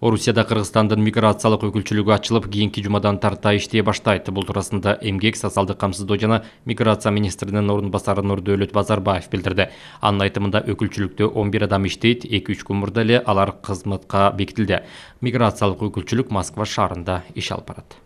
орусияда кыргызстандын миграциялык өкүлчүлүгү ачылып кийинки жумадан тарта иштей баштайт. Бул туурасында эмгек социалдык камсыздоо жана миграция министринин орун басары нурдөөлөт базарбаев билдирди. Анын айтымында өкүлчүлүктө он бир адам иштейт эки үч күн мурда эле алар кызматка бекитилди. Миграциялык өкүлчүлүк москва шаарында иш алып барат.